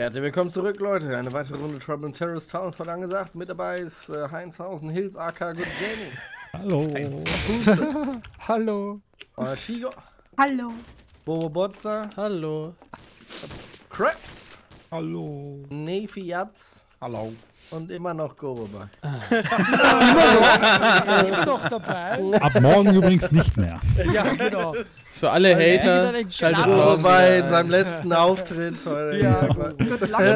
Herzlich willkommen zurück, Leute. Eine weitere Runde Trouble in Terrorist Towns wird angesagt. Mit dabei ist äh, Heinzhausen Hills AK Good Gaming. Hallo. Hallo. äh, Shigo, Hallo. Bobo Botza, Hallo. Krebs, Hallo. Nefi Yatz Hallo. Und immer noch Gorobai. immer noch dabei. Ab morgen übrigens nicht mehr. Ja, genau. Für alle Hater, schaltet raus. In seinem letzten Auftritt. Ja. Da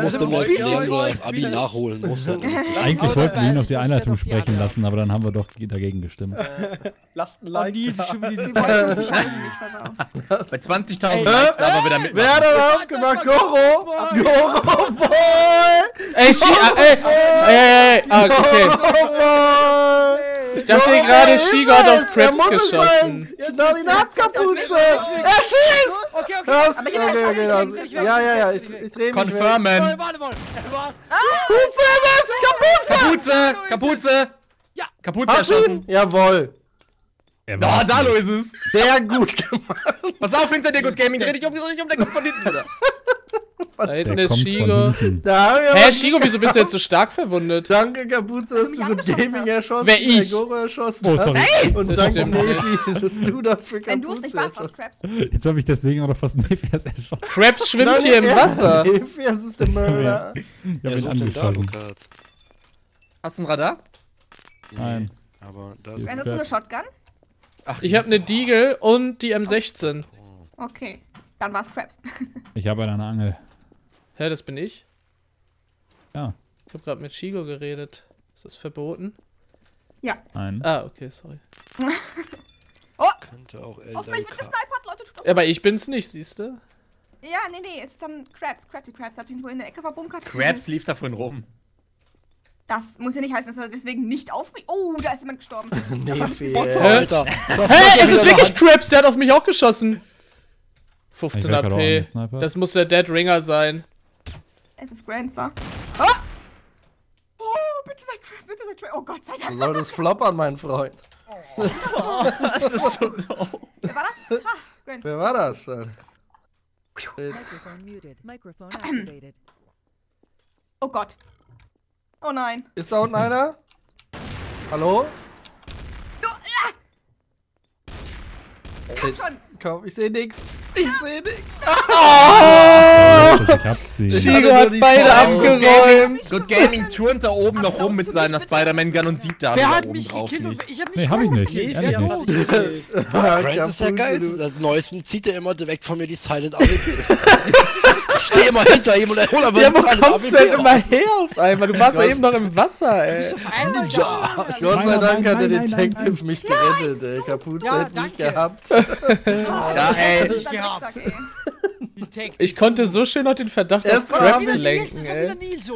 musste wo er das Abi nachholen. Eigentlich wollten wir ihn noch die Einleitung sprechen lassen, aber dann haben wir doch dagegen gestimmt. Lasst ein Like. Versauen. Bei 20.000 Hä? Likes darf er wieder mit. Wer hat das aufgemacht? Goro! Goro Boy! Ey, ah, ey, ey, ey, ey, ah, okay. Boy! Ich dachte Goro, gerade, Shigo hat es? auf Wer Krebs geschossen. sein? Knall ihn ab, Kapuze! Er schießt! Okay, okay. Das, Aber okay, ich okay, einen das, ja, ja, ja, ich, ich dreh mich weg. Confirmen. Warte, warte, warte. Was? Kapuze ist es! Kapuze! Kapuze! Kapuze! Ja. Kapuze Hast erschossen. ihn? Jawohl. Da, war's Dalo nicht. ist es. Sehr gut gemacht. Pass auf, hinter dir, Good Gaming. Dreh dich um, dreh dich um, der kommt von hinten wieder. Da hinten ist Shigo. Da Hä, was- Shigo, wieso bist du jetzt so stark verwundet? Danke, Kapuze, dass du mit Gaming hast. erschossen Wer, ich? Goro erschossen Oh, hast. sorry. Und Das danke, Nefi, dass du dafür Kapuze Wenn du es nicht warst, was Traps. Jetzt habe ich deswegen auch noch fast Nephias erschossen. Krebs schwimmt Nein, hier im Wasser. Nefi, das ist der Mörder. Ich habe ihn grad. Hast du ein Radar? Nein. Aber da Hier ist das so eine Shotgun? Ach, Ich habe eine Deagle und die M16. Okay. Dann war's Traps. Ich habe eine Angel. Hä, das bin ich? Ja. Ich habe gerade mit Shigo geredet. Ist das verboten? Nein. Ah, okay, sorry. könnte auch Auf mich wird gesnipert, Leute. Tut auf Aber ich bin's nicht, siehst du? Ja, nee, nee, es ist dann Krabs. Krabs, Krabs hat sich irgendwo in der Ecke verbunkert. Krabs lief da vorhin rum. Das muss ja nicht heißen, dass er deswegen nicht auf mich. Oh, da ist jemand gestorben. Nefi, Fotze, Alter. Hä, es ist wirklich Krebs, der hat auf mich auch geschossen. 15 Ich werd grad auch AP. Das muss der Dead Ringer sein. Es ist Grants, war. Oh! Oh, bitte sei Krabs, bitte sei Krabs. Oh Gott sei du Dank. solltest floppern, mein Freund. Das ist so doof. Wer war das? Ha, Grants. Wer war das? Microphone muted. Microphone activated. Oh Gott. Oh nein. Ist da unten einer? Hallo? Komm schon. Komm, ich sehe nix. Ich sehe nix. Also, ich hab sie. Shigo hat beide abgeräumt. Good Gaming turnt da oben noch rum mit seiner. Spider-Man-Gun und sieht da Wer hat oben mich drauf gekillt? nicht. und Ich hab nicht Nee, hab ich nicht. Nee, Ehrlich wer nicht. Grants ist der geilste. Seit neuestem zieht er immer direkt von mir die Silent AWP. ich stehe immer hinter ihm und er holt aber Ja, wo kommst du denn immer her auf einmal? Du warst doch eben noch im Wasser, ey. Einmal da. Gott sei Dank hat der nein, nein, Detective nein. mich gerettet, ey. Kapuze Ja, hätte mich danke. gehabt. Ja, ey. Gehabt. Detective. Ich konnte so schön noch den Verdacht auf Krebs ich- lenken, ey.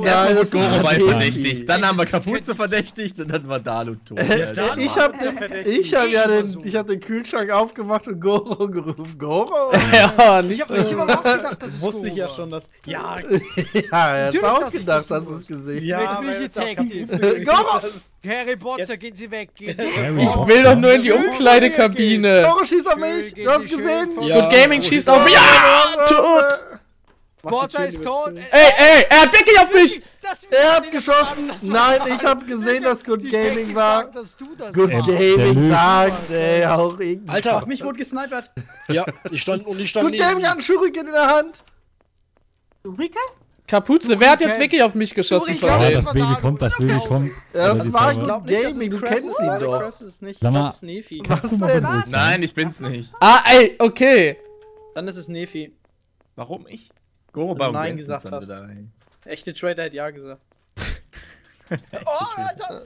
Ja, das Gorobei Nefi. verdächtigt. Dann haben wir Kapuze verdächtigt und dann war Dalo tot. dann Ich war hab, den, ich hab ja den, ich hab den Kühlschrank aufgemacht und Goro gerufen. Goro? Ja, nicht Ich so. hab, ich hab auch gedacht, das ist Wusste ich ja Goro. schon, dass. Ja, Ja, er hat auch ich gedacht, das dass es gesehen Ja, Jetzt bin ich. Goro! Harry Potter, Jetzt- gehen Sie weg. Gehen Sie weg. Ich will doch nur in die Umkleidekabine. Goro schießt auf mich! Du hast gesehen? Ja. Good Gaming schießt auf mich. Ja, tot. Potter ist tot. Ey, ey, er hat wirklich auf mich. Er hat geschossen! Nein, ich hab gesehen, dass Good Gaming war. sagt, dass du das Good Gaming sagt, ey, auch irgendwie. Alter, Mich wurde gesnipert. ja, ich stand und ich stand Good Gaming hat einen Shuriken in der Hand! Rika? Kapuze, wer hat jetzt wirklich auf mich geschossen ich von glaub, Ja, das Baby kommt, das Baby kommt. Ja, das war Tauber. Good Gaming, du kennst ihn doch. Nicht. Sag Ich mal- glaub, es ist Nefi. Kannst du mal? Nein, ich bin's nicht. Ah, ey, okay. Dann ist es Nefi. Warum ich? Du und Nein gesagt hast. Echte Trader hätte ja gesagt. Oh, Alter.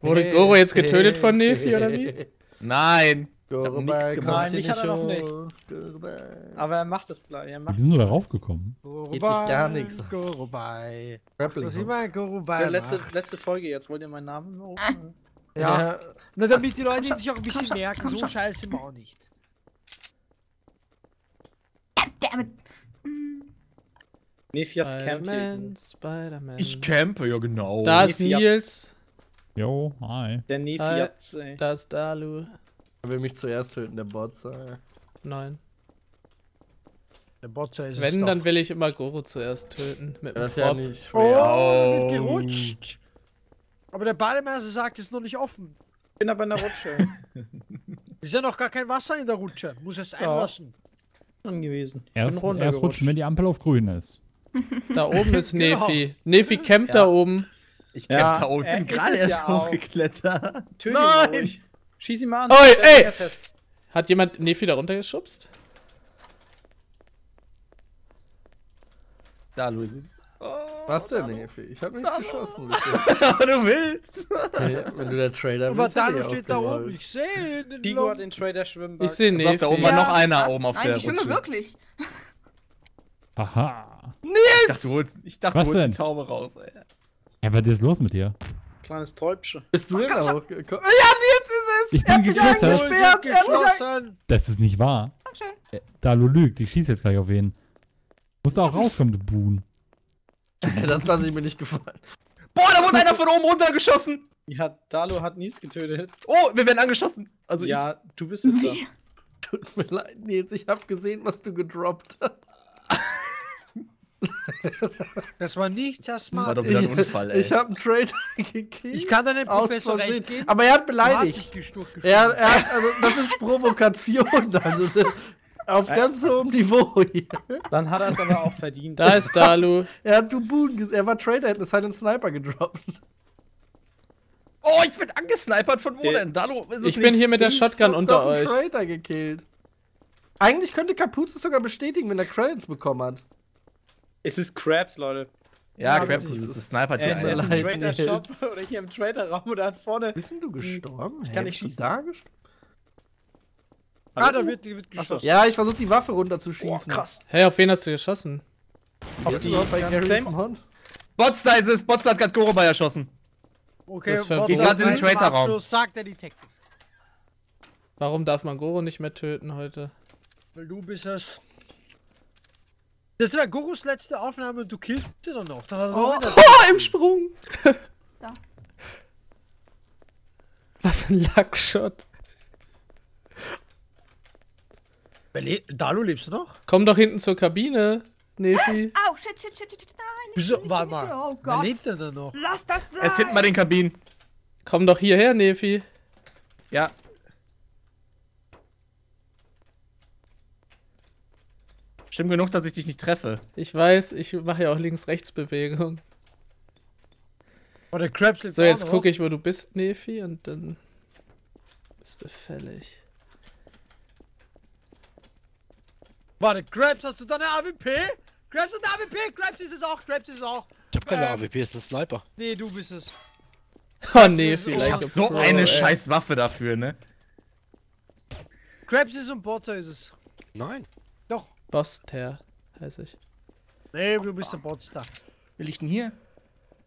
Wurde Goro jetzt getötet von Nefi oder wie? Nein. Kommt Nein, hier mich hat er noch nicht. Aber er macht es gleich. Er macht Wie sind wir da raufgekommen? Geht dich gar nichts. Das Hook. immer Gorubai. Ja, letzte, letzte Folge jetzt. Wollt ihr meinen Namen rufen? Ja, Na, damit die Leute sich auch ein bisschen merken, komm so scheiße sind wir auch nicht. Dammit. Nefias Camp hier. Spider-Man. Ich campe, ja genau. Da ist Nils, Jo, hi. Der Nefi hat's, ey. da ist Dalu. Er will mich zuerst töten, der Bot. ey. Nein. Der Botzer ist es Wenn, doch. dann will ich immer Goro zuerst töten. Mit Das ist ja nicht Oh, real. wird gerutscht. Aber der Bademeister sagt, es ist noch nicht offen. Ich bin aber in der Rutsche. Ist ja noch gar kein Wasser in der Rutsche. Muss erst einlassen. Bin Erst, erst rutschen, wenn die Ampel auf grün ist. Da oben ist Genau. Nefi. Nefi campt da oben. Ich Ja, camp da oben. Ich er bin ist gerade es erst ja hochgeklettert. Nein! Schieß ihn mal an. Oi, ey! Hat jemand Nefi da runtergeschubst? Da, Luis. ist- Was denn, Nefi? Ich hab nicht geschossen bisher. Aber du willst. Hey, wenn du der Trader Aber bist, hätte Dano auch steht da oben. Ich sehe den Digo hat den Trader schwimmen. Ich sehe auf, da oben Nefi. war noch einer oben auf Nein, der ich schwimme Rutsche. wirklich. Aha. Ich dachte, du holst, ich dachte, Was du holst denn? die Taube raus, ey. Ja, was ist los mit dir? Kleines Täubchen. Bist du denn komm da schon. Ich bin geklettert. Er. Das ist nicht wahr. Dankeschön. Äh, Dalu lügt. Ich schieße jetzt gleich auf wen. Musst du auch rauskommen, du Buhn. Das lasse ich mir nicht gefallen. Boah, da wurde einer von oben runtergeschossen. Ja, Dalo hat Nils getötet. Oh, wir werden angeschossen. Also ja, du bist es da. Tut mir leid, Nils, ich hab gesehen, was du gedroppt hast. Das war nicht sehr ich. Das war smart. doch wieder ein Ich- Unfall, ey. Ich hab einen Trader gekillt. Ich kann deinem aus Professor recht geben. Aber er hat beleidigt. Er, er hat, also, das ist Provokation. Also, das- auf ganz hohem Niveau hier. Dann hat er es aber auch verdient. Da ist Dalu. Er hat Dubun, er war Trader, hat einen Silent Sniper gedroppt. Oh, ich bin angesnipert von wo Äh, denn? Ist es Ich bin nicht? hier mit der Ich Shotgun unter euch. Trader gekillt. Eigentlich könnte Kapuze sogar bestätigen, wenn er Credits bekommen hat. Es ist Krabs, Leute. Ja, Ja, Krabs, das das ist- ist Sniper Er ist, er ist im Trader-Shop oder hier im Trader-Raum oder hat vorne. Bist denn du gestorben? Ich kann nicht schießen. da gestorben? Ah, da wird, wird Achso. geschossen. Ja, ich versuche die Waffe runterzuschießen. krass. Hey, auf wen hast du geschossen? Auf die- die vom Hund. Bots, da ist es. Bots hat gerade Gorobai erschossen. Okay, Das ist gerade in den. Abschluss Sagt der Detective. Warum darf man Goro nicht mehr töten heute? Weil du bist es. Das war Gurus letzte Aufnahme und du killst sie dann noch. Dann hat er noch Oh, im Sprung! Da. Was ein Luckshot. Wer le- Dalu lebst du noch? Komm doch hinten zur Kabine, Nefi. Au, shit, shit, shit, shit, shit. Nein, Wieso? Warte mal. Oh Wer Gott. lebt denn da noch? Lass das sein. Er ist hinten bei den Kabinen. Komm doch hierher, Nefi. Ja. Stimmt genug, dass ich dich nicht treffe. Ich weiß, ich mache ja auch Links-Rechts-Bewegung. Oh, der Krabs lebt So, jetzt gucke ich, wo du bist, Nefi, und dann bist du fällig. Warte, Krabs, hast du da eine AWP? Krabs hat eine AWP! Krabs ist es auch! Krabs ist es auch! Ich hab keine Ähm. AWP, ist ein Sniper. Nee, du bist es. Oh, Nefi, Ich like hab So Pro, eine ey. scheiß Waffe dafür, ne? Krabs ist und Botter ist es. Nein. Boster heiße ich. Nee, du bist der Botster. Will ich denn hier?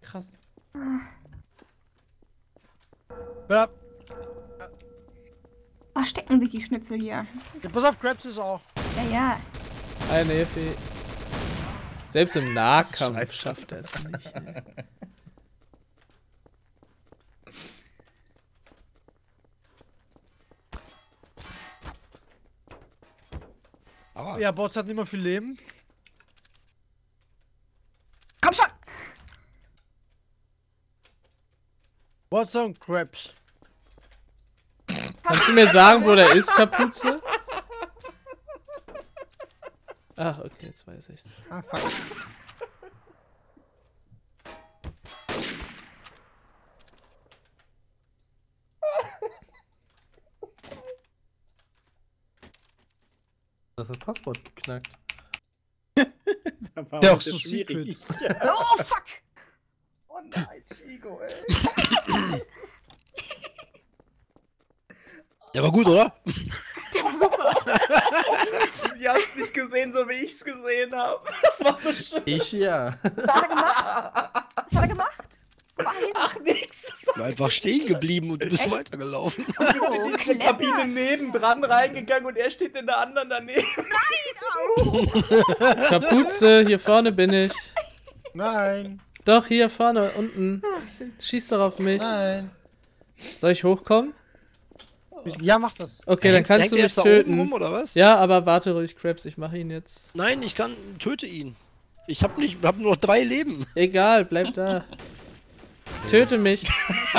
Krass. Ja, Was stecken sich die Schnitzel hier? ja, pass auf, Krabs ist auch. Ja, ja. Hi, Nefi. Selbst im Nahkampf schafft er es nicht. Aber Ja, Bots hat nicht mehr viel Leben. Komm schon. Bots und Krabs. Kannst du mir sagen, wo der ist, Kapuze? Ach, okay, jetzt weiß ich's. Ah, fuck. Das Passwort geknackt. War Der auch auch so schwierig. Oh, fuck. Oh nein, Chico, ey. der war gut, oder? Du hast nicht gesehen, so wie ich's gesehen habe. Das war so schön. Ich ja. Er gemacht? Was hat er gemacht? Guck mal hin. Ach, nix. Ich bin einfach stehen geblieben und du bist weitergelaufen. Oh, in die Kabine nebendran reingegangen und er steht in der anderen daneben. Kapuze, hier vorne bin ich. Nein, Doch, hier vorne, unten. Schieß doch auf mich. nein. Soll ich hochkommen? Ja, mach das. Okay, dann kannst du mich töten. rum, oder was? Ja, aber warte ruhig, Krabs, ich mache ihn jetzt. Nein, ich kann. Töte ihn. Ich hab nicht. hab nur noch drei Leben. Egal, bleib da. Töte mich.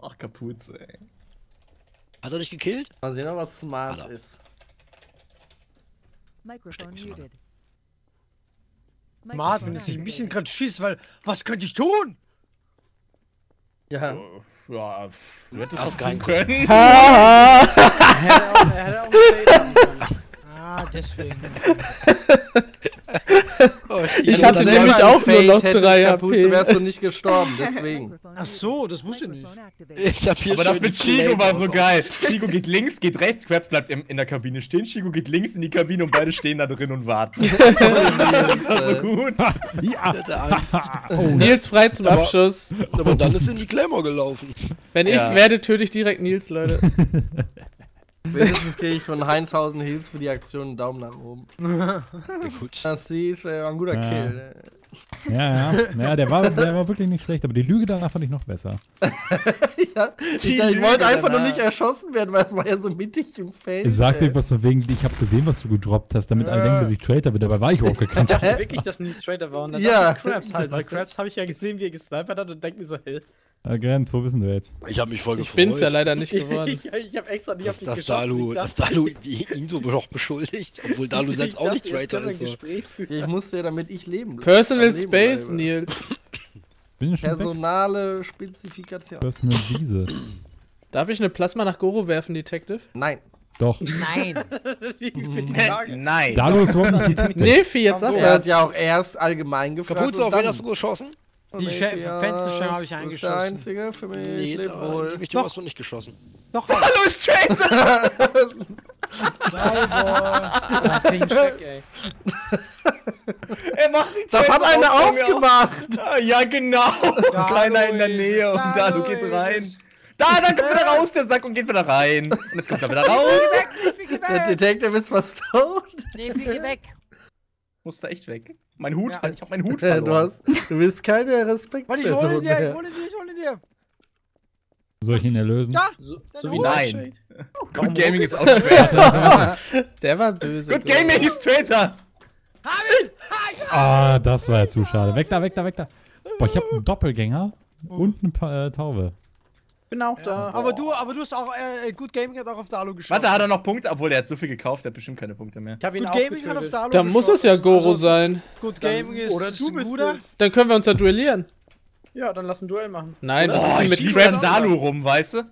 Ach, Kapuze, ey. Hat er nicht gekillt? Mal sehen, ob was smart Alter. ist. Microphone mich so lange. muted. Martin, jetzt ich ein bisschen gerade schiss, weil was könnte ich tun? Ja. Ja, du hättest keinen tun können. Er hätte auch, er hätte auch. Ah, deswegen. Oh, Ich hatte nämlich auch nur noch hättest, 3 Kapuze, HP. wärst du nicht gestorben, deswegen. Ach so, das wusste ich nicht. Ich hab hier Aber das mit die Shigo war so geil. Shigo geht links, geht rechts, Krabs bleibt im, in der Kabine stehen, Shigo geht links in die Kabine und beide stehen da drin und warten. Das war so gut. Ich hatte Angst. Nils frei zum Aber- Abschuss. Aber dann ist in die Claymore gelaufen. Wenn ich's Ja. werde, töte ich direkt Nils, Leute. Wenigstens kriege ich von Heinzhausen Hills für die Aktion einen Daumen nach oben. Ja, gut. Das ist äh, ein guter Ja. Kill. Ja, ja. Ja, der war, der war wirklich nicht schlecht, aber die Lüge danach fand ich noch besser. ja, ich, Die ich wollte einfach nur danach. nicht erschossen werden, weil es war ja so mittig im Feld. Ich sagte äh. irgendwas von wegen, ich habe gesehen, was du gedroppt hast, damit alle denken, dass ich Traitor bin. Dabei war ich Ich gekannt. dachte wirklich, dass Nils Trader war und dann Ja. ich Krabs halt, weil Krabs habe ich ja gesehen, wie er gesnipert hat und denke mir so, hey, Äh, Grenz, wo bist du jetzt? Ich hab mich voll Ich gefreut. bin's ja leider nicht geworden. ich, ich habe extra nicht dass, auf dich dass geschossen. Dalu, ich dass Dalu ihn so doch beschuldigt, obwohl Dalu ich selbst auch nicht dachte, Traitor ist. So. Gespräch führen. Ich musste ja, damit ich leben. Personal Leben Space, bleibe. Nils. Bin ich schon weg? Personale Spezifikation. Personal Dieses. Darf ich eine Plasma nach Goro werfen, Detective? Nein. Doch. Nein. Das ist die die Frage. Nein. Dalu ist überhaupt nicht Detective. Nefi, jetzt sag Er hat erst. ja auch erst allgemein gefragt. Kapuze, auf wen hast du geschossen? Die ich, Fensterscheibe habe ich Das ist eingeschossen. der einzige für mich. Nee, lebt da, wohl. die Richtung hast du nicht geschossen. Doch, Hallo ist ey. Er macht die Das hat einer aufgemacht. auf. Ah, Ja, genau. Und keiner in der Nähe und Dalu geht ist rein. Da, dann kommt wieder raus, der Sack, und geht wieder rein. Und jetzt kommt er wieder raus. Der Detective ist fast tot. Nee, fliege weg. Muss da echt weg. Mein Hut, Ja. ich hab meinen Hut verloren. Du, hast, du bist keine Warte, ich hole Respektsperson ihn dir, ich mehr. hole ihn dir, ich hole ihn dir. Soll ich ihn erlösen? Ja. So, so wie Nein. Nightshade. Good Gaming ist auch Traitor. Der war böse. Good. Gaming ist Traitor. Ah, das war ja zu schade. Weg da, weg da, weg da. Boah, ich hab einen Doppelgänger und eine Pa- äh, Taube. Bin auch da. Aber du, aber du hast auch, äh, Good Gaming hat auch auf Dalu geschossen. Warte, hat er noch Punkte? Obwohl, er hat so viel gekauft, der hat bestimmt keine Punkte mehr. Ich habe ihn Good auch Gaming hat auf getötet. Dalu Da muss es ja. Goro Also, sein. Good Gaming ist Oder du bist guter. es. Dann können wir uns ja duellieren. Ja, dann lass ein Duell machen. Nein, Oder? das Oh, ist mit Krabs. an Dalu rum, weißt du?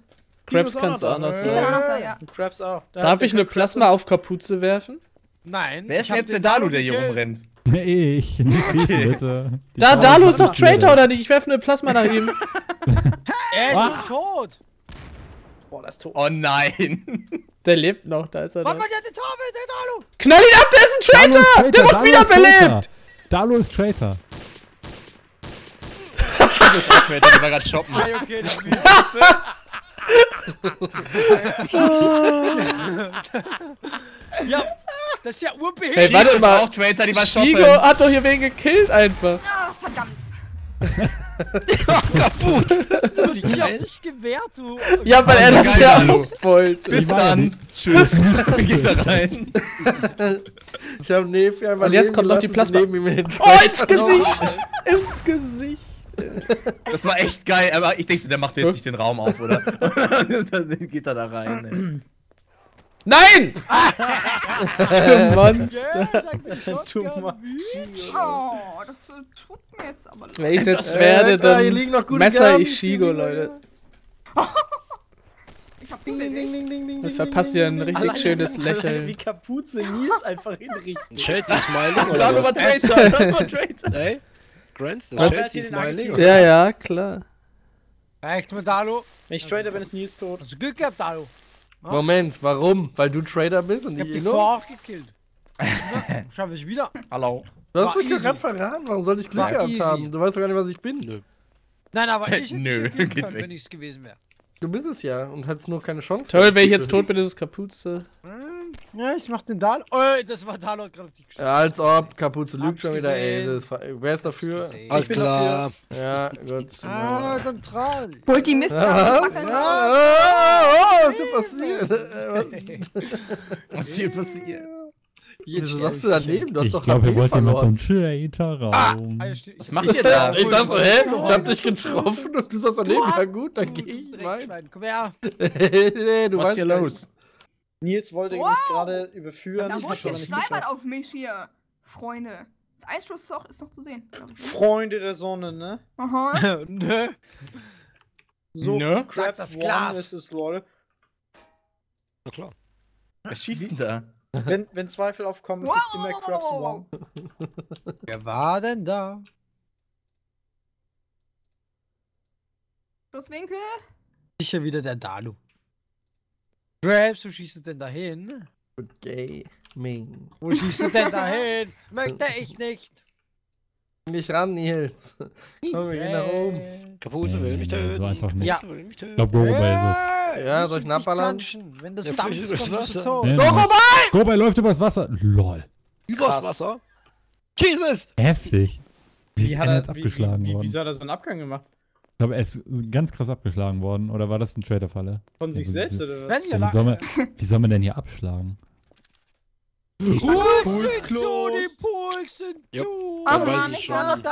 Krabs ist auch kann's noch da. anders Ja. sein. Ja, ja. Und Krabs auch. Da Darf ich eine Krabs Plasma auf Kapuze werfen? Nein. Wer ist hab jetzt der Dalu, der hier rumrennt? Nee, ich. Nicht bitte. Die Da, Dalu ist doch Traitor, oder nicht? Ich werfe eine Plasma nach ihm. Er ist Ah. schon tot. Boah, das ist tot. Oh nein. Der lebt noch, da ist er Warte mal, der hat den Taube, der Dalu. Knall ihn ab, der ist ein Dalu ist Traitor! Der Traitor, wird Dalu ist Traitor. wiederbelebt! Dalu ist Traitor. Das ist der Traitor, der war gerade shoppen. Ah, okay, das ist Ja, das ist ja urbehindert. Hey, warte ist mal. auch Traitor, die war Shigo shoppen. hat doch hier wen gekillt einfach. Ah, verdammt. Kaputt! Du hast dich auch nicht gewehrt, du. Ja, weil er das Geil, ja auch wollte. Bis dann. Tschüss. Geht da rein. Ich habe Nefi einfach Und jetzt leben kommt noch die Plasma- Oh, ins Gesicht! ins Gesicht! Das war echt geil, aber ich denke, der macht jetzt nicht den Raum auf, oder? dann geht er da rein. Ey. Nein! du Monster. Mal. wie? Oh, das tut mir jetzt aber leid. Wenn ich jetzt werde, dann liegen noch gute messer Gaben, ich Shigo. Leute. Ich hab Ding, ding, ding, ding, ding, ding, Dann ding, verpasst ding, ihr ein richtig Alleine- schönes alleine Wie Lächeln. Kapuze Nils einfach hinrichten. Chelsea Smiling oder Dalu war was? Traitor. War Traitor. Ey? Grants, das Chelsea Smiling. Ja, ja, klar. Rechts mit Dalu. Wenn ich Trader bin, ist Nils tot. Hast du Glück gehabt, Dalu. Moment, warum? Weil du Trader bist und Ich hab ich dich Inno? vorher auch gekillt. Ja, Schaffe ich wieder. Hallo. Du hast easy. gerade verraten, warum sollte ich Glück gehabt haben? Du weißt doch gar nicht, was ich bin. Nö. Nein, aber ich hätte Nö, geht können, weg. wenn ich es gewesen wäre. Du bist es ja und hattest nur keine Chance. Toll, wenn ich jetzt tot bin, ist es Kapuze. Ja, ich mach den Dalo. Oh, das war Dalo gerade als ob, Kapuze lügt schon wieder, ey. Das, wer ist dafür? Alles klar. Ja, gut. Ah, dann die Mist Ja, was? Ja, raus. oh, was ist hier passiert? Was hier passiert? Wieso sagst du daneben? Du hast Ich doch glaube, ihr HP wollt jemand zum verloren. Traitor-Raum. Was macht ihr da? Ich sag so, hä? Ich hab dich getroffen und du sagst daneben, ja gut, dann geh ich rein. Komm her. du Was weißt hier los? Nils wollte Wow. mich gerade überführen. Da wurde nicht Schneibert auf mich hier. Freunde. Das Einstoßloch ist noch zu sehen. ne? Freunde der Sonne, ne? Aha. Nö. So, Ne? Crabs das Glas. ist es, lol. Na klar. Was schießt denn da? Wenn, wenn Zweifel aufkommen, ist Wow, es immer wow, Crabs wow, One. wow. Wer war denn da? Schusswinkel. Sicher wieder der Dalu. Grabs, wo schießt du denn da hin? Gaming. Wo schießt du denn da hin? Möchte ich nicht. Nicht ran, Nils. Komm, wir gehen nach oben. Kapuze will mich nee, töten. so einfach nicht. Ja. Kapuze will mich Ich glaube, Gobay ist es. Ja, soll ich planschen. Wenn das Ja, durchs kommt Wasser. tot. Nee, nee. Gobay läuft übers Wasser. Lol. Übers Wasser. Jesus! Heftig. Wie ist Wie, er hat er, jetzt abgeschlagen wie, wie, worden? wieso hat er so einen Abgang gemacht? Ich glaube, er ist ganz krass abgeschlagen worden. Oder war das ein Traitor-Falle? Von sich Also, selbst oder was? Wenn ihr Wie soll, man, wie soll man denn hier abschlagen? Puls sind zu, die Puls sind Ja. Oh weiß Mann, ich ich schon. baden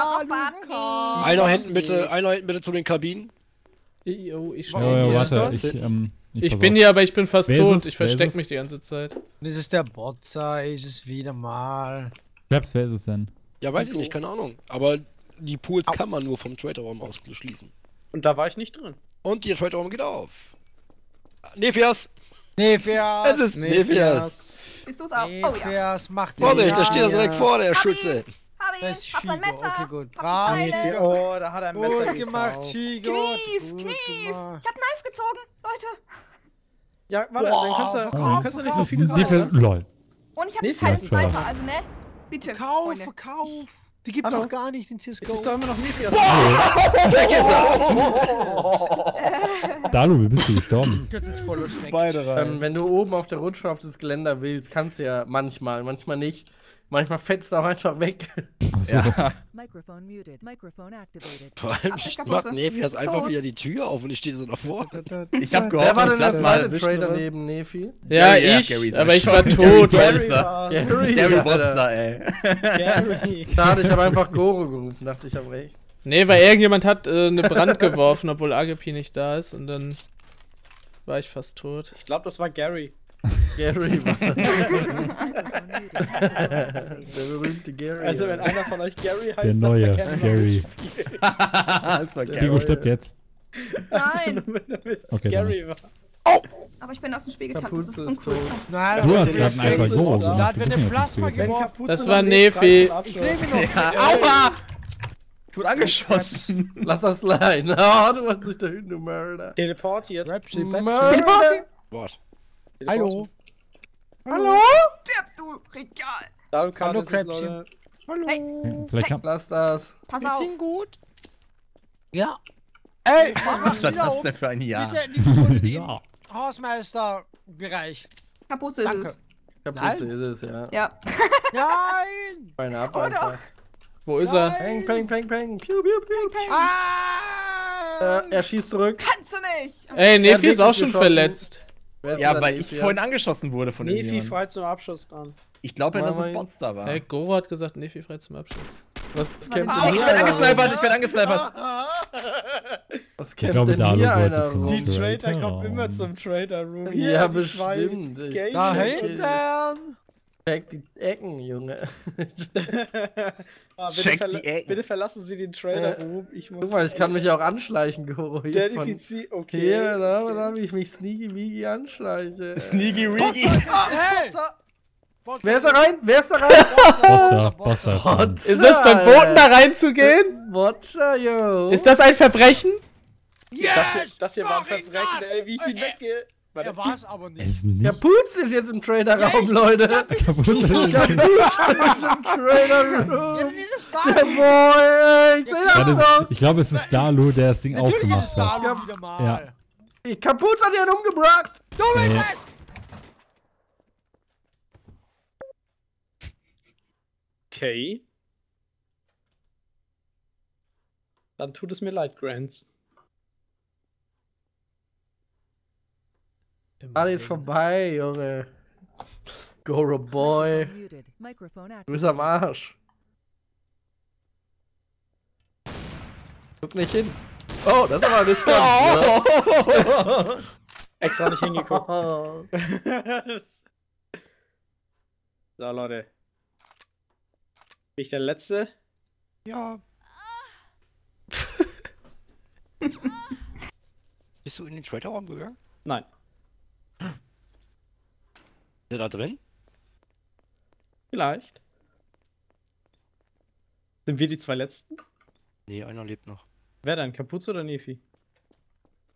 gehen. Einer hinten bitte, einer hinten bitte zu den Kabinen. Ich, oh, ich Ja, stehe ja, hier. warte, das? ich, ähm, ich, Ich bin auf. hier, aber ich bin fast Wer ist tot. Ich verstecke mich die ganze Zeit. Das ist der Botzer, ist es wieder mal. Schlaps, wer ist es denn? Ja, weiß ich nicht, keine Ahnung. Aber die Pools kann man nur vom Trader-Raum ausschließen. Und da war ich nicht drin. Und der Trader-Raum geht auf. Nefias! Nefias! Es ist Nefias! Bist du's auch? Oh ja. Nefias, macht den Vorsicht, da steht er direkt vor, der Hab Schütze. Hab Das ihn. Hab sein Messer. okay, gut. Hab Brav. die Pfeile. Oh, da hat er ein Messer Gut gemacht, gekauft. Chigo. Knief, Gut Knief. gemacht. Ich hab Knife gezogen, Leute. Ja, warte, dann kannst du, dann kannst du nicht so viele Die sagen. für, lol. Und ich hab Nee, das war- Sniper, also ne? Bitte. Kauf, Freunde. verkauf. Die gibt's Hallo? doch gar nicht in Es ist CSGO. doch immer noch. Weg ist er! Dalu, wie bist du gestorben? Beide Ähm, wenn du oben auf der Rutsche auf das Geländer willst, kannst du ja manchmal, manchmal nicht. Manchmal fetzt du auch einfach weg. Microphone muted. Microphone activated. Vor allem hab macht Hose. Nefias einfach wieder die Tür auf und ich stehe so davor. Ich hab Wer gehofft, war mit denn der Plasma zweite Trader neben Nefi? Ja, Ja, ja, ich, Gary ist aber ich war Gary tot. Gary, Gary Alter. Monster, ey. Gary. Schade, ich habe einfach Goro gerufen, dachte ich hab recht. Nee, weil irgendjemand hat äh, eine Brand geworfen, obwohl Agapi nicht da ist und dann war ich fast tot. Ich glaube, das war Gary. Gary war der berühmte Gary. Also, wenn einer von euch Gary heißt, Der neue Gary. das war Diego Gary. stirbt jetzt. Nein. Es Okay, Gary war. Aber ich bin aus dem Spiel getanzt. Das ist uncool. tot. Nein, Du hast gerade einen nicht 1 so. Da gemacht. hat mir den Plasma geworfen. Das war Nefi. Ich lebe noch. Aua! Ich wurde angeschossen. Lass das sein. Oh, du hast dich da hinten, du Mörder. Teleportiert. Mörder. Wort. Hallo. Hallo? Stirb, du Regal. Hallo, ist Krebschen. Leute. Okay, Vielleicht kann, Lass das. Pass auf. Ja. Ey, was da das denn für ein Jahr? Bitte nicht ja. Hausmeisterbereich. Kapuze ist es. Kapuze ist es, ja. Ja. Nein! Beine ab Oh, einfach. Wo ist er? Peng, peng, peng, peng. Piu, piu, piu. Ah! Äh, er schießt zurück. Tanze mich. Ey, Nefi ist auch schon geschossen. verletzt. Ja, weil da ich vorhin angeschossen wurde von Nefi frei zum Abschuss dann. Ich glaube ja, dass es ihn. Monster war. Ey, Goro hat gesagt, Nefi frei zum Abschluss. Was kämpft Ah, denn ich werde angesnipert, ich werde angesnipert. Was Ich kämpft glaube, denn hier einer zum rum? Die Trader kommt immer zum Trader Room. Ja, bestimmt. Da check- die Ecken, Junge. Ah, bitte, Check die Ecken. bitte verlassen Sie den Trader Room. Ich muss Guck mal, ich kann mich auch anschleichen, Goro. Identifizieren. Okay. Hier, da, da, wie ich mich sneaky weaky anschleiche. Sneaky Weaky. Hey! Wer ist da rein? Wer ist da rein? Boster, Boster ist dran. Ist es beim Boten da reinzugehen? Watcher, yo. Ist das ein Verbrechen? Das hier, Yes! das hier war ein Verbrechen, das! ey, wie ich ihn Äh, Warte. Er war es aber nicht. nicht. Der Putz ist jetzt im Traderraum, ja, Leute. Der Putz ist im Traderraum. Jawohl, ich sehe das doch. Ich glaube, es ist Dalu, der das Ding Natürlich aufgemacht ist Dalu hat. wieder mal. Ja. Die hat ihn umgebracht. Du willst ja. es. Okay. Dann tut es mir leid, Grants. Alles vorbei, Junge. Goro Boy. Du bist am. Arsch. Guck nicht hin. Oh, das ist aber riskant. Extra nicht hingeguckt. So, Leute. Bin ich der Letzte? Ja. Bist du in den Trader-Raum gegangen? Nein. Er da drin? Vielleicht. Sind wir die zwei Letzten? Nee, einer lebt noch. Wer denn? Kapuze oder Nefi?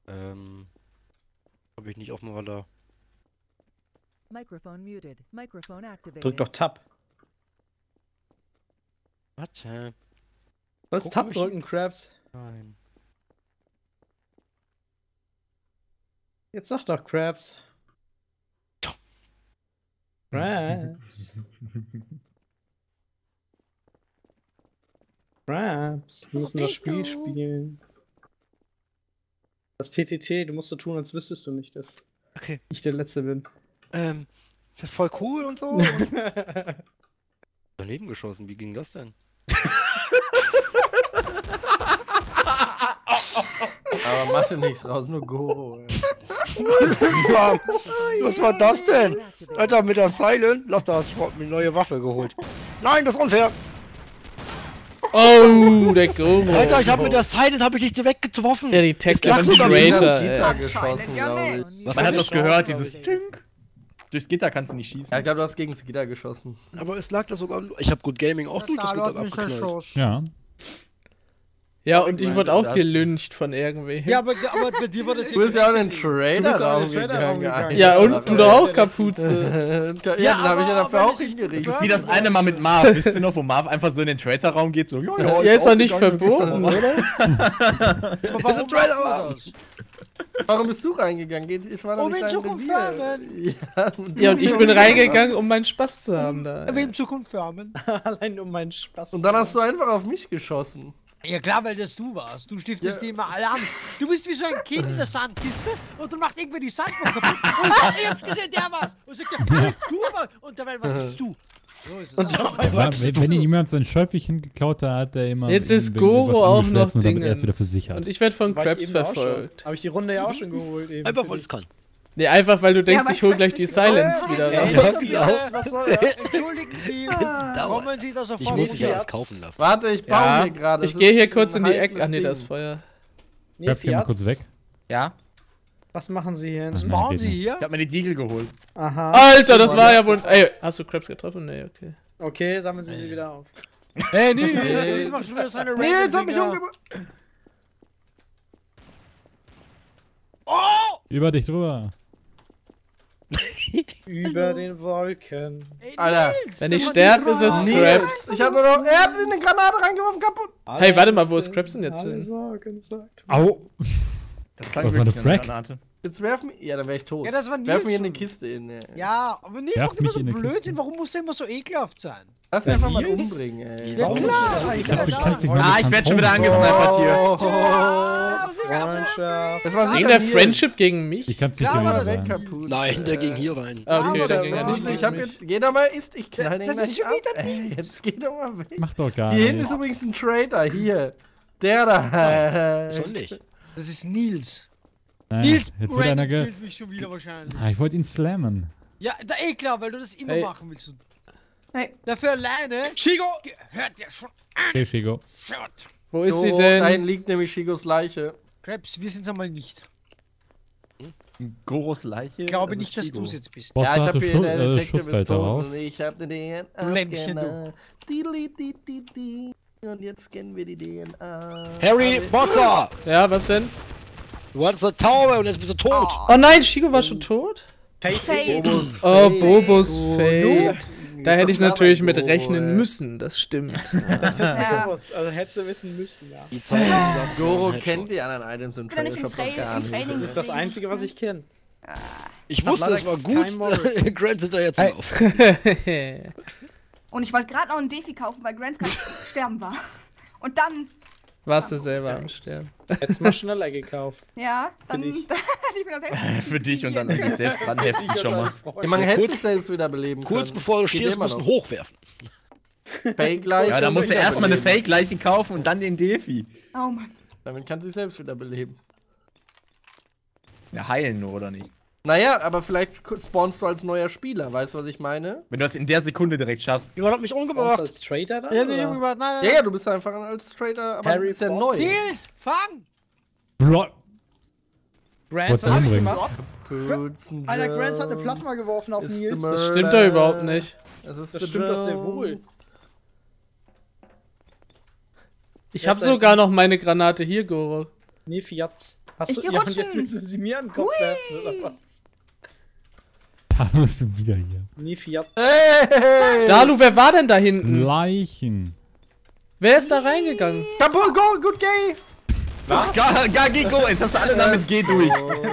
Ähm. Hab ich nicht auf dem Radar. Microphone muted. Microphone activated. Drück doch Tab. Warte. Sollst Tab drücken, Krabs? Nein. Jetzt sag doch Krabs. Krabs. Krabs. Wir müssen das Spiel spielen. Das TTT, du musst so tun, als wüsstest du nicht, dass Okay. ich der Letzte bin. Ähm. Das ist voll cool und so. Daneben geschossen, wie ging das denn? Aber mach dir nichts raus, nur Goro. Was war das denn? Alter, mit der Silent? Lass da, ich hab mir eine neue Waffe geholt. Nein, das ist unfair. Oh, der Goro. Alter, ich hab mit der Silent hab ich dich direkt getroffen. Ja, die lacht von Traitor, das geschossen, glaube ich. Man Was hat hab das gehört, dieses. Tink. Durchs Gitter kannst du nicht schießen. Ja, ich glaube, du hast gegen das Gitter geschossen. Aber es lag da sogar. Ich hab Good Gaming auch durch das Gitter abgeknallt. Ja. Ja, und ich wurde auch das? gelyncht von irgendwem. Ja, aber, aber bei dir war das Du bist ja auch in den Trader-Raum Trader-Raum gegangen. gegangen. Ja, und du doch auch, Kapuze. ja, Ja, den habe ich ja dafür auch ich- hingerichtet. Das ist wie das eine Mal mit Marv. Wisst ihr noch, wo Marv einfach so in den Trader-Raum geht? So, ja, ja, Ja, ist doch nicht verboten, oder? Ist du das? Warum bist du reingegangen? Geht- Es war Um in Zukunft fermen. Ja, und Ja, und ich bin reingegangen, um meinen Spaß zu haben da. Aber in Zukunft fermen. Allein um meinen Spaß. Und dann hast du einfach auf mich geschossen. Ja klar, weil das du warst. Du stiftest Ja. die immer alle an. Du bist wie so ein Kind in der Sandkiste und dann macht irgendwer die Sandbank kaputt. Und ich hab's gesehen, der war's. Und sagt der, hey, du warst. Und dabei, was bist du? So ist es. Aber wenn, wenn ihm jemand sein Schöffelchen geklaut hat, hat er immer. Jetzt ist Goro auch noch angeschwärzt und ich werde von Krabs verfolgt. Habe ich die Runde ja auch schon geholt. Eben Einfach weil es kann. Nee, einfach weil du denkst, aber ich hol gleich die Silence Äh, wieder raus. äh, genau. Was soll das? Entschuldigen Sie, kommen Sie da sofort Ich muss dich ja erst kaufen lassen. Warte, ich baue Ja, hier gerade. ich gehe ist hier kurz in die Ecke. Ach nee, das Ding. Feuer. Nee, Krabs, geh mal kurz weg. Ja, Was machen Sie hier? Nein, Bauen Sie hier? ich hab mir die Diegel geholt. Aha. Alter, das war ja wohl. Ey, hast du Krabs getroffen? Nee, okay. Okay, sammeln Sie sie wieder auf. Hey, Nils, Nils macht schon wieder seine Nee, jetzt hab random mich umgebracht. Über dich drüber. Über den Wolken. Ey, Alter. Nils, Wenn ich sterbe, ist es. Krabs. Ich hab nur noch. Er hat in eine Granate reingeworfen, kaputt. Hey, warte mal, wo ist Krabs denn jetzt Alle hin? Sorgen. Au! Das klang Was war eine Frack? Granate. Jetzt werf mich. Ja, dann wär ich tot. Ja, das war Nils. werf mich in eine. Kiste in. ey. Ja, aber Nils Werf macht immer so Blödsinn. Warum muss er immer so ekelhaft sein? Lass mich einfach mal umbringen, ey. Ja, klar. Kannst, du- kannst dich Ah, ich werd schon wieder angesnipert hier. Oh, Freundschaft. das war Wegen sicher der. Friendship gegen mich? Ich kann es nicht Klar war gewesen. Nein, der Äh, ging hier rein. Ah, okay, der ging ja nicht Ich hab jetzt. mich. Jeder mal ist. Ich knall den Das ist schon wieder Ey, Jetzt geht doch mal weg. Mach doch gar Hier hinten nicht. ist übrigens ein Traitor. Hier. Der da. Soll nicht. Das ist Nils. Nein, Nils jetzt wird einer ge... killt mich schon wieder wahrscheinlich. Ah, ich wollte ihn slammen. Ja, da eh klar, weil du das immer Hey. machen willst. Hey. Dafür alleine. Chigo! Hört ja schon. Okay, Shigo. Wo ist sie So, Da hinten denn? liegt nämlich Shigos Leiche. Krebs, wir sind's einmal nicht. Goros Leiche. Ich glaube also nicht, dass Shigo. du es jetzt bist. Boss ja, ich hatte hab hier Schu der äh, Detective ist Schussfeld tot darauf. und ich hab eine DNA. Und jetzt scannen wir die DNA. Harry Potter! Ja, was denn? Du hattest eine Taube und jetzt bist du tot. Oh nein, Shigo war schon tot? Bobos Oh. Bobos Fate. Noob. Da hätte ich natürlich mit rechnen müssen, das stimmt. Das hättest Ja. du gewusst. Also hättest du wissen müssen, ja. Die Zeit Headshot. kennt die anderen Items im ja Trailer Shop Tra- gar nicht. Training. Das ist das Einzige, was ich kenne. Ich wusste, es war gut. Grant hinterher zu laufen. Und ich wollte gerade noch einen Defi kaufen, weil Grants gerade sterben war. Und dann, Warst du selber am Sterben. Hättest mal schneller gekauft. ja, dann, Für dich. dann hätte ich mir das selbst. Für dich und dann an dich selbst dran heftig schon mal. Ja, man hätte sich selbst wiederbeleben können. Kurz bevor du immer musst du hochwerfen. Fake-Leiche Ja, da musst du erstmal eine. Fake-Leiche kaufen und dann den Defi. Oh Mann. Damit kannst du dich selbst wiederbeleben. Ja, heilen nur, oder nicht? Naja, aber vielleicht spawnst du als neuer Spieler, weißt du, was ich meine? Wenn du das in der Sekunde direkt schaffst. Jemand hat mich umgebracht. als Trader dann? Ich hab den oder? umgebracht. Nein, nein, Ja, nein. ja, du bist einfach als Trader, aber Harry ist ja neu. Nils, fang! Bro, Grants Wollte hat gemacht. Alter, Grants hat eine Plasma geworfen auf Nils. Das stimmt doch überhaupt nicht. Das, ist Das stimmt doch sehr wohl. Ich habe dein- sogar noch meine Granate hier, Goro. Nee, Fiat. Hast Ich du, ja, und jetzt willst du sie mir an den Kopf werfen, oder was? Da bist du wieder hier. Nee, Fiat. Hey! Dalu, wer war denn da hinten? Leichen. Wer ist da reingegangen? Kaputt, go, good gay! Gar, gar, geh, go, jetzt hast du alle Namen, geh durch.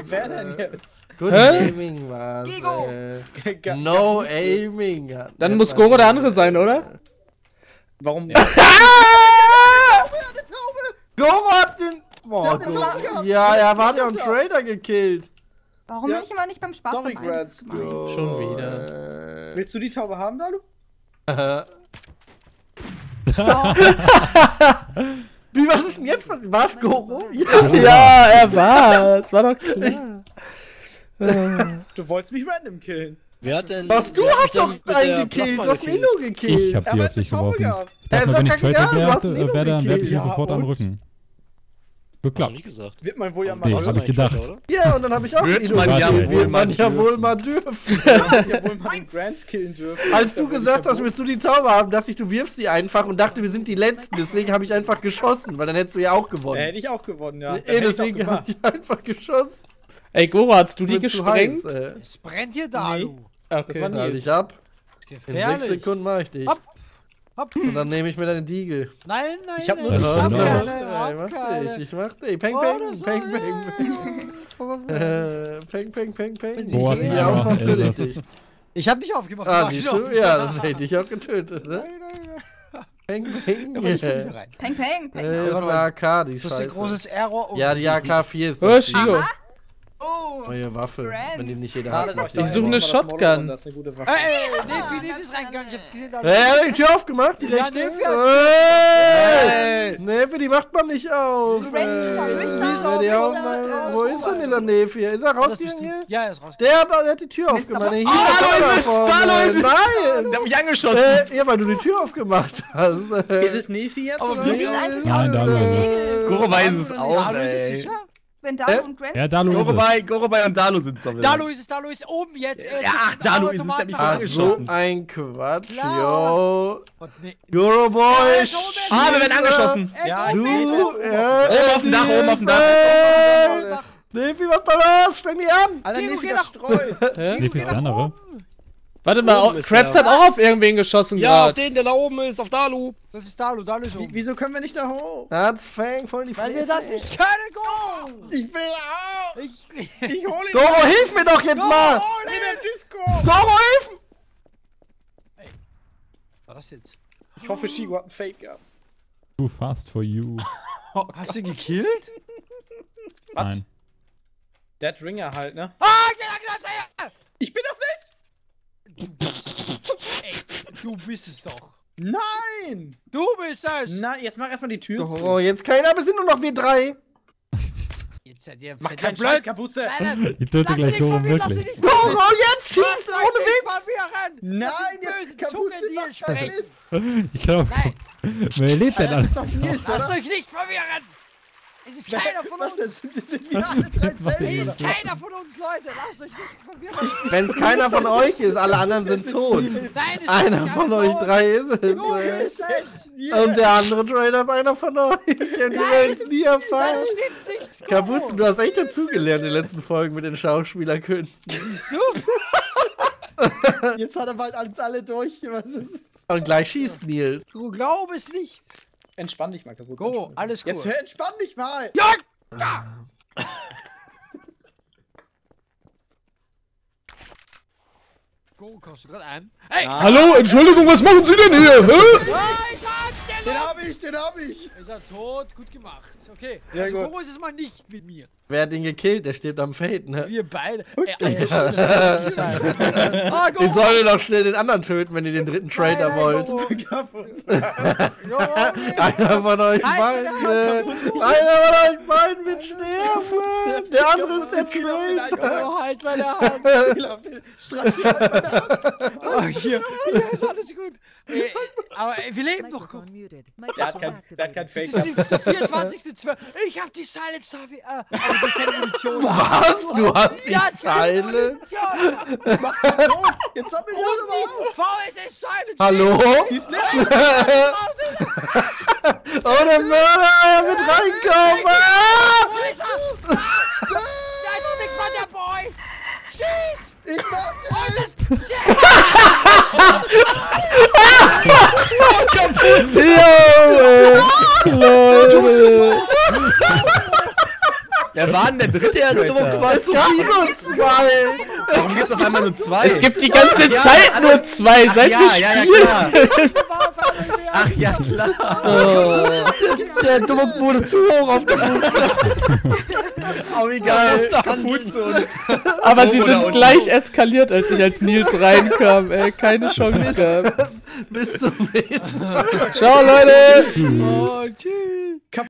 Wer denn jetzt? Good Hä? aiming war's. Gigo. Äh, Ga- no aiming. Dann muss Goro der andere sein, oder? Warum? Goro hat den. Boah, Goro. Ja, er hat ja einen Trader gekillt. Warum Ja. bin ich immer nicht beim Spaß Sorry, dabei? Gemein. Schon wieder. Äh, Willst du die Taube haben, Dalu? Wie, was ist denn jetzt passiert? War's Goro? Ja, er war. Es war doch klar. Du wolltest mich random killen. Wer hat denn. Was, du hast doch der einen gekillt. Du hast einen gekillt? Inno gekillt. Ich hab Er die hat auf dich geworfen. gehabt. Ich dachte Ja, wenn ich Traitor wäre, du hast ihn äh, wär, dann wär ich dir Ja, sofort am und? Rücken. Ich Geklappt. nie gesagt. Wird man wohl ja mal Nee, hab ich gedacht. oder? Ja, und dann habe ich auch Wird man ja wohl Wird man mal ja wohl dürfen. mal dürfen. ja wohl mal den Grants killen dürfen. Als ja du gesagt nicht hast, willst du die Taube haben, dachte ich, du wirfst die einfach und dachte, wir sind die Letzten. Deswegen habe ich einfach geschossen, weil dann hättest du ja auch Da gewonnen. hätte ich auch gewonnen, ja. Auch deswegen habe ich einfach geschossen. Ey, Goro, hast du die gesprengt? heiß, ey. Es brennt hier, Dalu. Das Okay. war Halt Nils. dich ab. In sechs. Sekunden mache ich dich. Hopp. Hopp. Und dann nehme ich mir deine Diegel. Nein, nein, Ich hab nur nein. das Ja, Verlauf. ich Keine, mach keine. dich, ich mach dich. Peng, Oh, peng, das peng, peng, peng. Peng, peng, peng, peng. Hier aber aufmachst, töte ich dich. Ich hab dich aufgemacht. Ah, siehst ich du? Ja, das hätte ich dich auch getötet, ne? Nein, nein, nein. Peng, peng. Ich rein. Peng, peng, peng. ist warte eine. AK, die Das ist ein Scheiße. großes Error. Ja, die AK-4 ist Oh, das. Shigo. Oh. Neue Waffe, Friends. wenn die nicht jeder hat. da Ich die- suche eine Shotgun. und Das ist eine gute Waffe. Ey, Nefi, Nefi ist reingegangen. Ich hab's gesehen. Hey, er hat die Tür aufgemacht, die Ja, rechte. Nefi hat- Hey! Nefi, die macht man nicht auf. Du rennst da, auf, da, ist raus, Wo ist denn dieser Nefi? Ist er rausgegangen hier? Ja, er ist raus. Der hat, der hat die Tür aufgemacht. Bob- da da ist es, da ist es. Nein! Der hat mich angeschossen. Äh, ja, weil du die Tür aufgemacht hast. Ist es Nefi jetzt? Nein? Dalu ist es. Goro weiß es auch, Dalu ist es ey. Wenn Dalu Hä? und Grants Ja, Dalu ist es. Gorobei, Gorobei und Dalu sind es Dalu ist es, Dalu ist oben jetzt. Ja, ach, Dalu ist es, der hat mich Ach, so angeschossen. ein Quatsch, Klar. yo. Und ne- ist Ah, wir werden angeschossen. Er ist Ja, Du, oben. auf dem Dach, oben auf dem Dach. Nefi, was da los? Spreng die an! Alter, Nefi, geh nach- Streu. Nefi ist der andere. Warte mal, oh, Krabs hat auch auf irgendwen geschossen Ja, auf gerade. den, der da oben ist, auf Dalu. Das ist Dalu, Dalu ist Wie- oben. Wieso können wir nicht da hoch? Hat's Fang voll die Weil wir das nicht können, go! Ich will auch. Ich, Ich hol ihn. Goro, hilf mir doch jetzt mal! In der Disco. Goro, hilf! Was war das jetzt? Ich hoffe, Shigo hat einen Fake gehabt. Too fast for you. Hast du ihn gekillt? Was? Nein. Dead Ringer halt, ne? Ah, geh da, Ich bin das nicht. Ey, du bist es doch. Nein. Du bist es! Na, jetzt mach erstmal die Tür zu. Goro, jetzt keiner, aber es sind nur noch wir drei. Jetzt seid ihr Mach keinen ihr Scheiß, blöd. Kapuze. Ich töte Lass gleich dich Goro verwirren, lass dich wirklich. nicht verwirren. Goro, jetzt schieß Lass ohne dich Witz! Nein, jetzt Kapuze die sprechen. alles. Ich glaube, wer lebt denn Das alles? doch lasst euch nicht verwirren. Es ist keiner von Was uns. denn? Sind wir alle drei er selber, Es das. ist keiner von uns, Leute. Lasst euch nicht verwirren. Wenn es keiner von euch ist, alle anderen sind tot. Nein, Einer von alle euch tot. drei ist es. Du bist es. Und der andere Trader ist einer von euch. Und ihr werdet es nie erfahren. Das stimmt nicht. Kapuze, du hast echt dazugelernt in den letzten Folgen mit den Schauspielerkünsten. Super. Jetzt hat er bald alles alle durch. Was ist? Und gleich schießt Nils. Du glaub es nicht. Entspann dich mal, Kapuze. Go, alles gut. Jetzt hör, entspann dich mal. Koro kommst du gerade an? Hey! Hallo, Entschuldigung, was machen Sie denn hier? Hä? Den hab ich, den hab ich! Ist er tot? Gut gemacht. Okay. Ja, also gut. Koro ist es mal nicht mit mir. Wer hat ihn gekillt? Der stirbt am Fate, ne? Wir beide. Äh, äh, kann nicht sein. Ah, Ich soll doch schnell den anderen töten, wenn ihr den dritten Trader nein, wollt. Koro, nee. Einer von euch Nein, beiden. nein, Einer von euch beiden wird sterben. Der andere ist der Traitor. Koro, halt meine Hand. Oh, hier, hier ist alles gut. Äh, aber äh, wir leben doch, muted. Der hat kein, der hat kein activated. Das Fake. ist der 24. 12. Ich hab die Silence Harvey. Äh, keine Munition. Was? Du hast die Ja? Munition. Jetzt hab ich Und die VSS Silence. Hallo? Die ist leer. Oh, der Mörder er wird reinkommen. Ah! Wo ist er? Da ist auch nicht mal der Boy. Schieß. Ich mach Und das... Acabou! Não, é! Não, Wer war denn der dritte? Der doch gemacht, so Gib uns zwei. Warum gibt's auf einmal nur zwei? Es gibt die ganze ja, Zeit alle- nur zwei, Ach seit ja, wir ja, ja, spielen. klar. Ach ja, klar. Der Druck wurde zu hoch aufgepustet. Aber egal. musste Kapuze Aber sie sind unten? gleich eskaliert, als ich als Nils reinkam, ey. Keine Chance gehabt. Bis zum nächsten Mal. Ciao, Leute! Oh, tschüss.